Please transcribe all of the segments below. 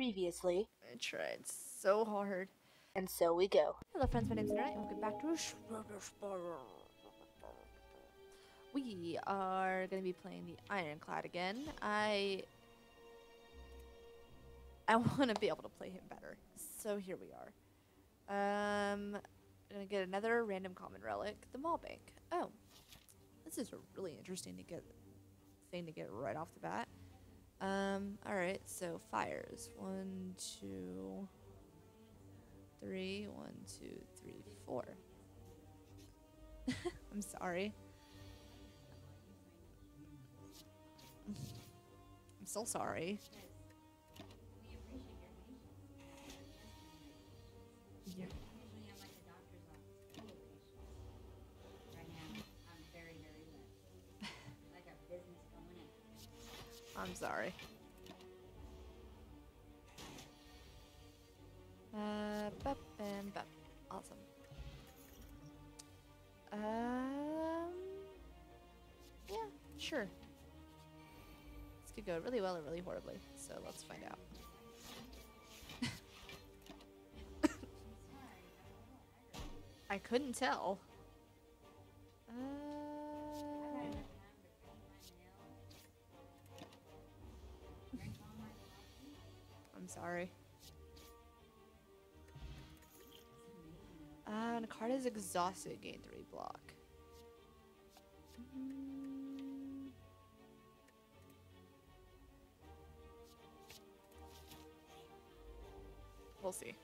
Previously, I tried so hard. and so we go. Hello friends, my name's Lunernight and welcome back to Schroeder's We are going to be playing the Ironclad again. I I want to be able to play him better. So here we are. Um I'm going to get another random common relic, the Maw Bank. Oh. This is a really interesting to get thing to get right off the bat. Um all right, so fires. One, two, three, one, two, three, four. I'm sorry. I'm so sorry. I'm sorry. Uh, bup and bup. Awesome. Um, yeah, sure. This could go really well or really horribly, so let's find out. I couldn't tell. Uh, sorry. Uh, and a card is exhausted, gain three block. Mm. We'll see.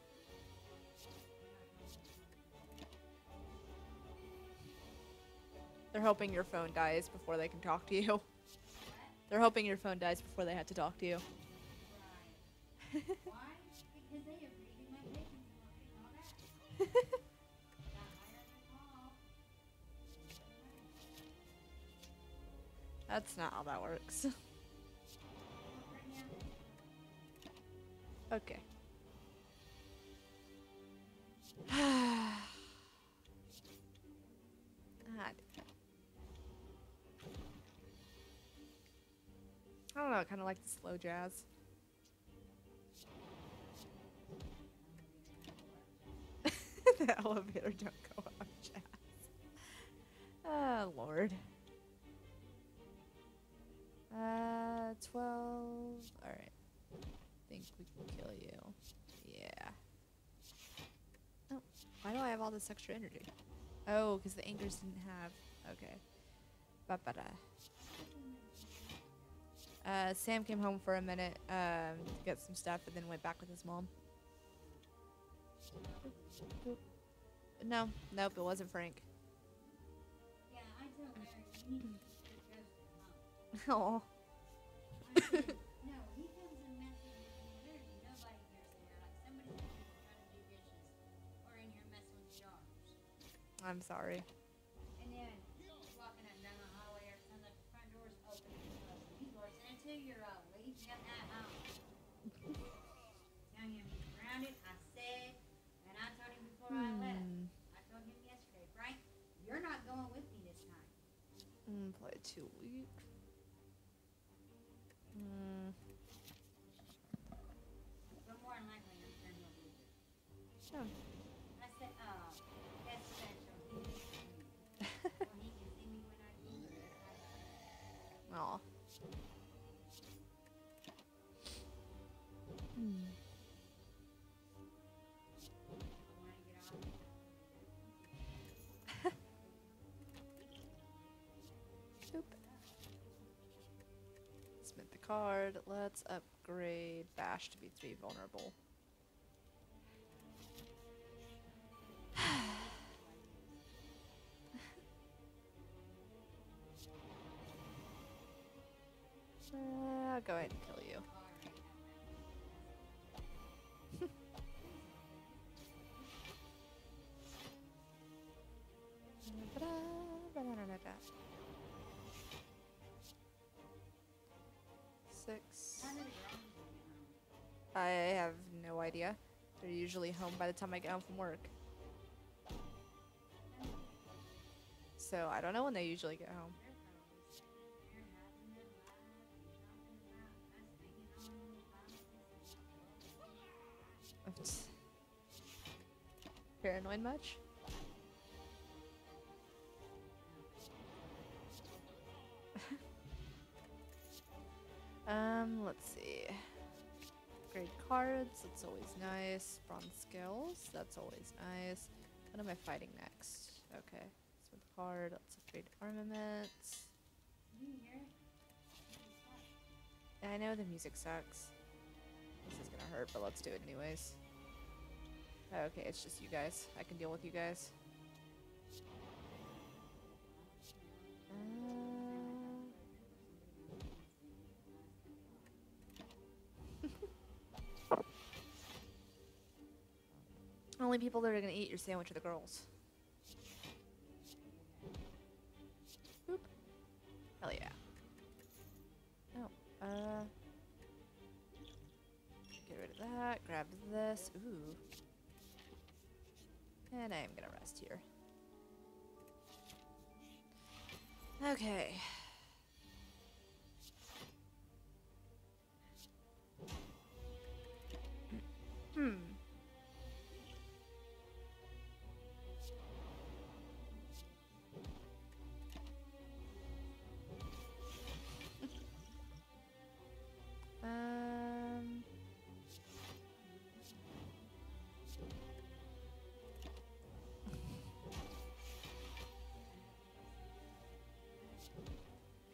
They're hoping your phone dies before they can talk to you. They're hoping your phone dies before they had to talk to you. That's not how that works. okay. I don't know, I kind of like the slow jazz. The elevator don't go up jazz. Oh, Lord. Uh, 12. Alright. I think we can kill you. Yeah. Oh, why do I have all this extra energy? Oh, because the anchors didn't have. Okay. Ba-ba-da. Uh, Sam came home for a minute um, to get some stuff and then went back with his mom. No, nope, it wasn't Frank. Yeah, I told Larry you need to get Joseph home. Oh. I said, no, he comes and messes with me. There's nobody here, Sarah. Like somebody's in here trying to do dishes or in here messing with jars. I'm sorry. And then walking up down the hallway, every time the front door's open, are a two-year-old. Leave him at home. Tell him he's grounded. I said, and I told him before I left. Hmm. I told him yesterday, Frank, you're not going with me this time. Mm, play too weak. Mm, But more than likely, I'm sure. He'll card. Let's upgrade Bash to be 3 vulnerable. Uh, I'll go ahead and kill you. They're usually home by the time I get home from work. So I don't know when they usually get home. Paranoid much? Cards, that's always nice. Bronze Scales, that's always nice. What am I fighting next? Okay. Smith card, let's upgrade armaments. I know the music sucks. This is gonna hurt, but let's do it anyways. Okay, it's just you guys. I can deal with you guys. Only people that are gonna eat your sandwich are the girls. Boop. Hell yeah. Oh, uh. Get rid of that. Grab this. Ooh. And I am gonna rest here. Okay.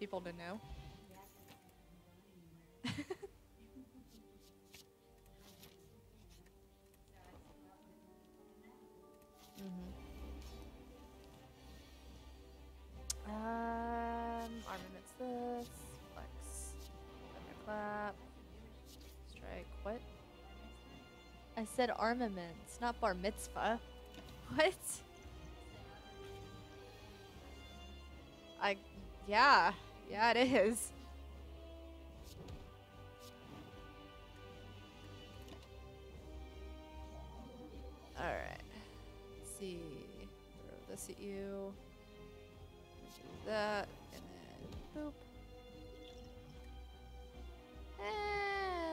People to know. Mhm. Um, armaments this, flex, thunderclap, strike, what? I said armaments, not bar mitzvah. What? I, yeah, yeah it is. Alright. Let's see. Throw this at you. Do that. And then boop.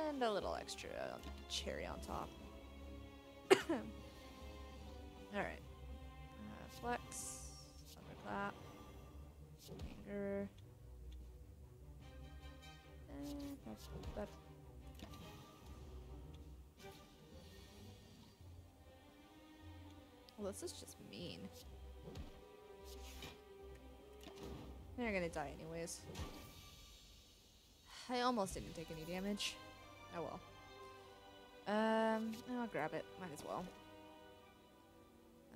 And a little extra cherry on top. Alright. That's that. Well, this is just mean. They're gonna die anyways. I almost didn't take any damage. Oh well. Um, I'll grab it. Might as well.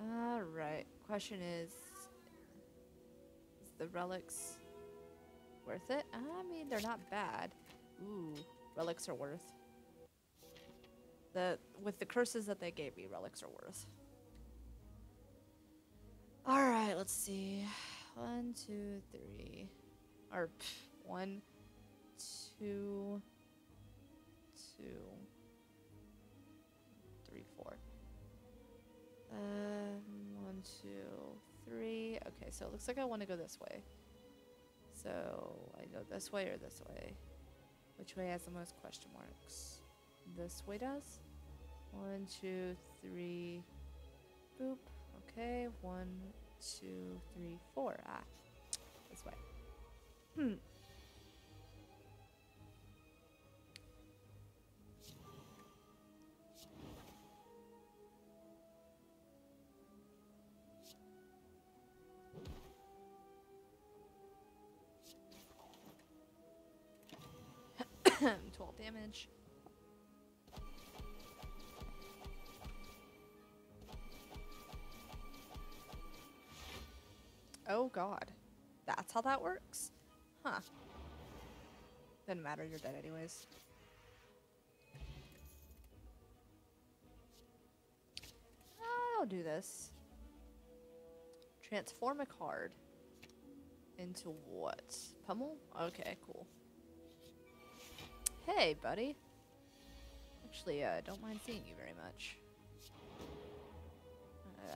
Alright. Question is... Is the relics worth it? I mean, they're not bad. Ooh, relics are worth. The With the curses that they gave me, relics are worth. Alright, let's see. One, two, three. Or, pff, one, two, two, three, four. Um, one, two, three. Okay, so it looks like I want to go this way. So I go this way or this way? Which way has the most question marks? This way does? One, two, three. Boop. Okay, one, two, three, four. Ah, this way. Hmm. Damage. Oh god. That's how that works? Huh. Doesn't matter, you're dead anyways. I'll do this. Transform a card. Into what? Pummel? Okay, cool. Hey, buddy. Actually, uh, don't mind seeing you very much.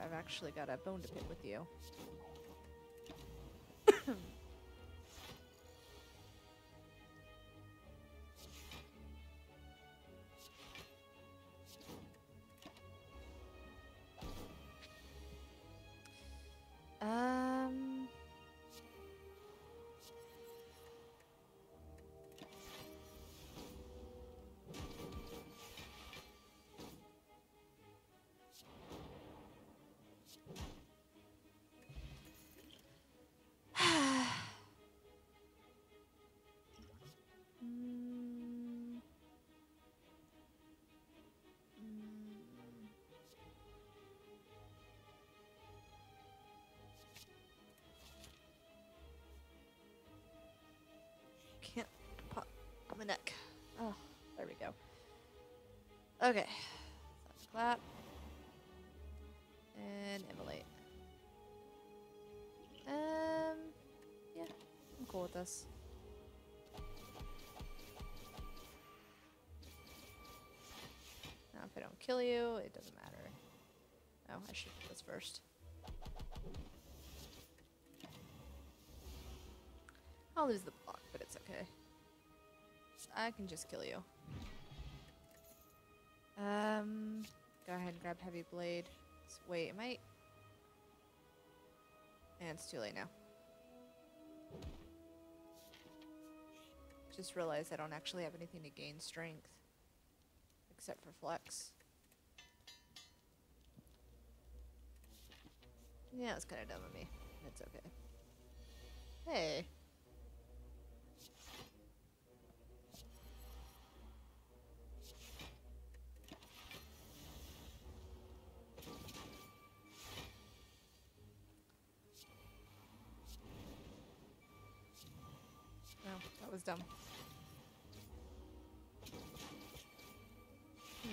I've actually got a bone to pick with you. my neck. Oh, there we go. Okay. Clap. And Immolate. Um, yeah, I'm cool with this. Now, if I don't kill you, it doesn't matter. Oh, I should do this first. I'll lose the block, but it's okay. I can just kill you. Um, go ahead and grab heavy blade. Wait, am I? And it's too late now. Just realized I don't actually have anything to gain strength. Except for flex. Yeah, it's kind of dumb of me. It's okay. Hey. Dumb. Hmm.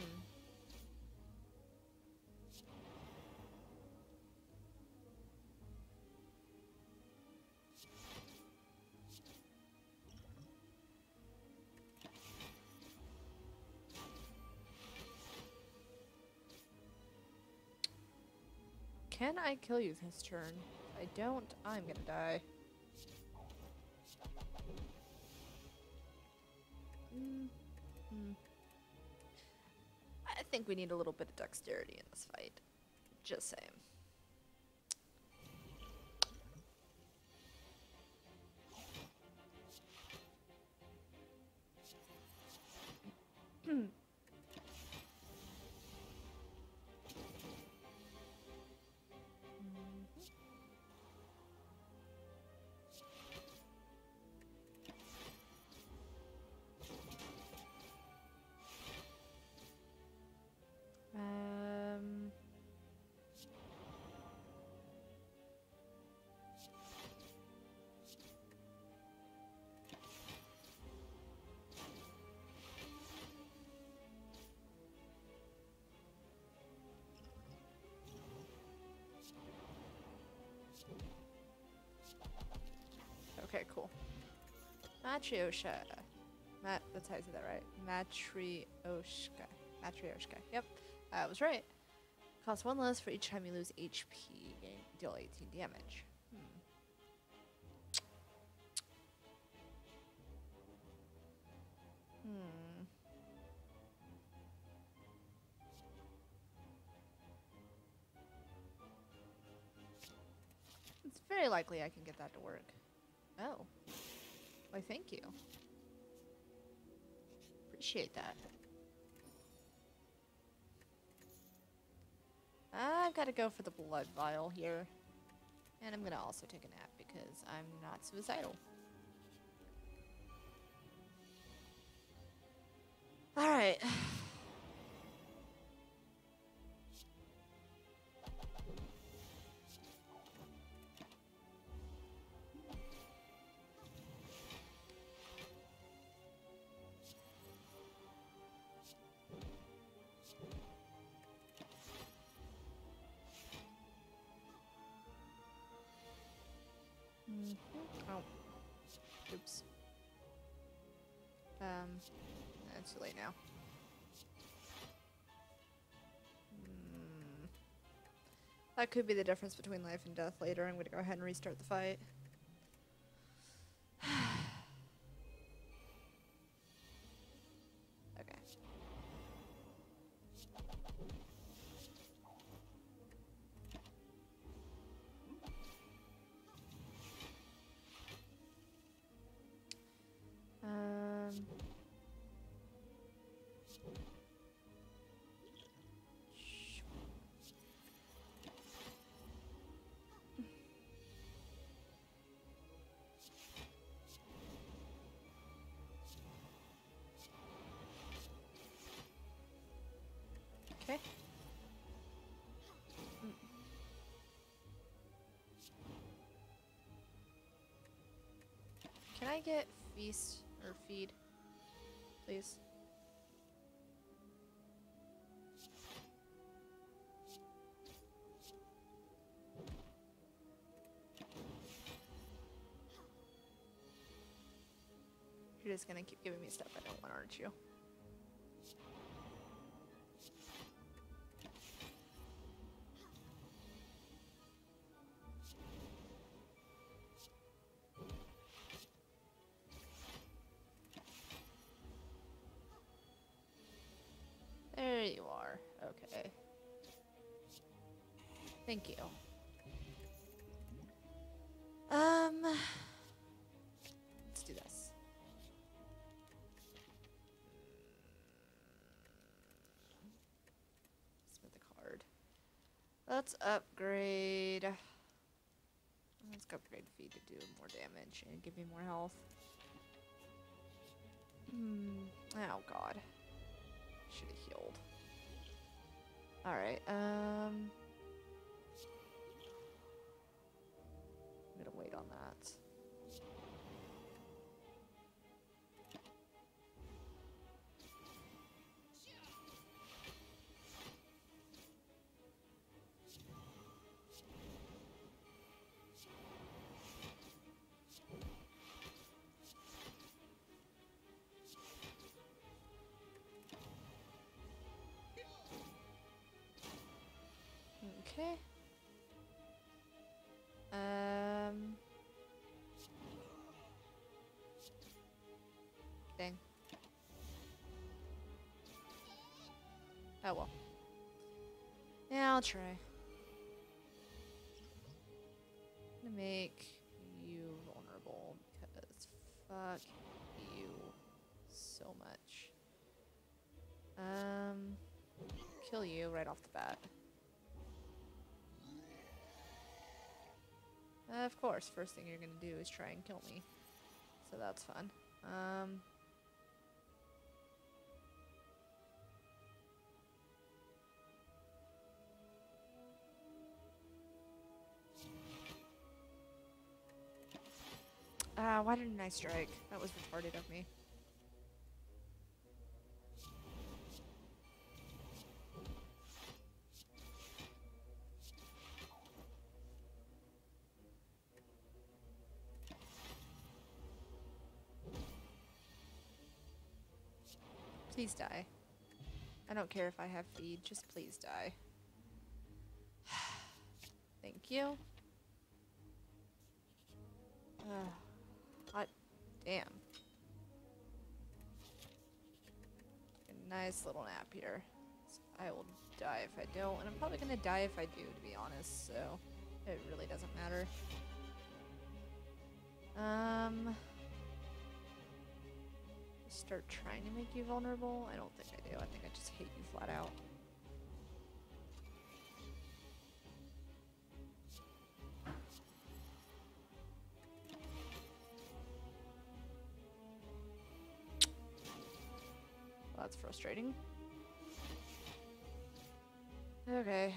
Can I kill you this turn? I don't, I'm gonna die. Think we need a little bit of dexterity in this fight. Just saying. Um. Okay, cool. Matryoshka. Mat that's how you say that right. Matryoshka. Matryoshka. Yep. I was right. Cost one less for each time you lose HP. Gain, deal 18 damage. Hmm. Hmm. It's very likely I can get that to work. Oh. Why, thank you. Appreciate that. I've got to go for the blood vial here. And I'm going to also take a nap because I'm not suicidal. Alright. Um, too late now. Hmm. That could be the difference between life and death later. I'm gonna go ahead and restart the fight. I get feast or feed? Please. You're just gonna keep giving me stuff I don't want, aren't you? Let's upgrade. Let's upgrade feed to do more damage and give me more health. Hmm. Oh god. Should have healed. Alright, um. Okay. Um. Dang. Oh well. Yeah, I'll try. Gonna make you vulnerable because fuck you so much. Um, kill you right off the bat. Of course, first thing you're gonna do is try and kill me. So that's fun. Um. Ah, why didn't I strike? That was retarded of me. Please die. I don't care if I have feed, just please die. Thank you. Uh, hot damn. A nice little nap here. I will die if I don't, and I'm probably gonna die if I do, to be honest, so it really doesn't matter. Um start trying to make you vulnerable? I don't think I do. I think I just hate you flat out. Well, that's frustrating. Okay.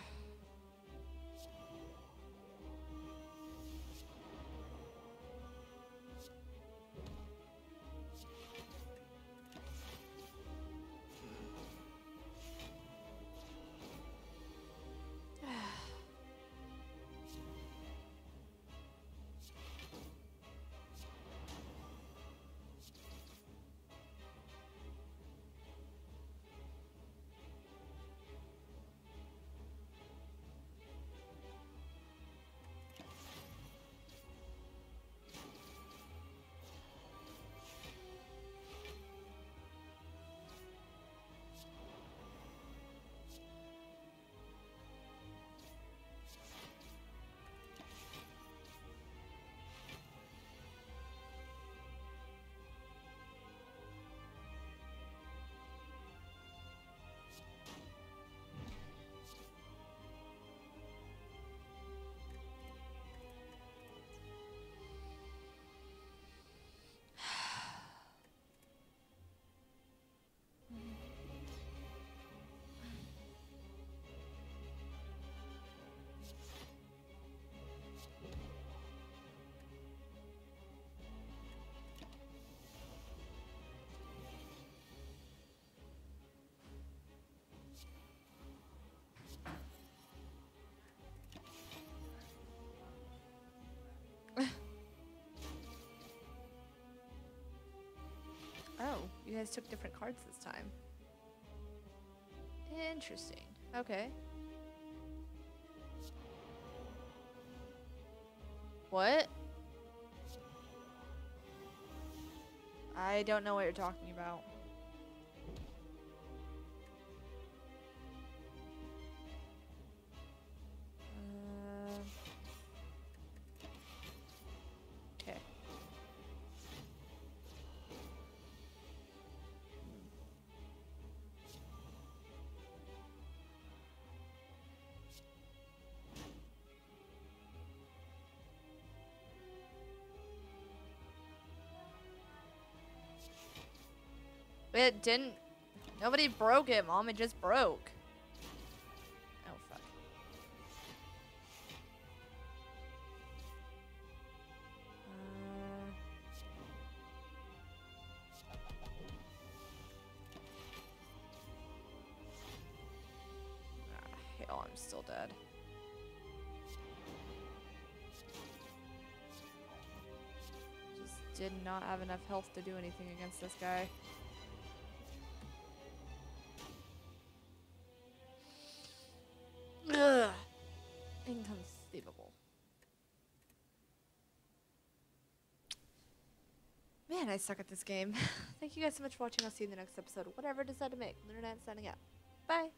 Guys took different cards this time. Interesting. Okay. What? I don't know what you're talking about. It didn't. Nobody broke it, mom. It just broke. Oh fuck. Uh, ah, hell, I'm still dead. Just did not have enough health to do anything against this guy. Suck at this game. Thank you guys so much for watching. I'll see you in the next episode. Whatever I decide to make. Lunernight signing out. Bye.